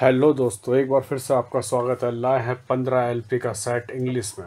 Hello दोस्तों, एक बार फिर से आपका स्वागत है। लाए हैं पंद्रह एलपी का सेट इंग्लिश में।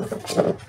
ん?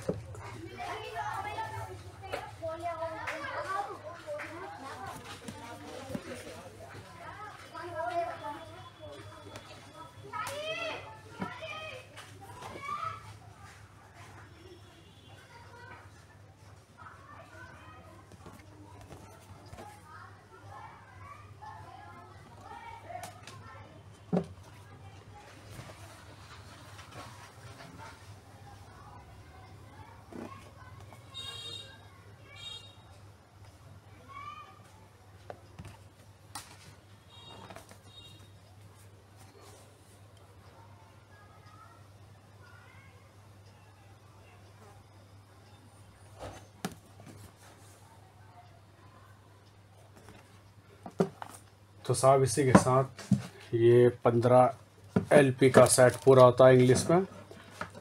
तो साहब इसी के साथ ये पंद्रह एलपी का सेट पूरा होता है इंग्लिश में,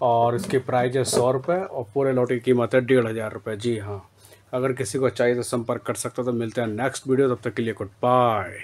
और इसकी प्राइस है सौ रुपये और पूरे लोटे की कीमत है डेढ़ हज़ार रुपये जी हाँ अगर किसी को चाहिए तो संपर्क कर सकते हो तो मिलते हैं नेक्स्ट वीडियो, तब तक के लिए गुड बाय।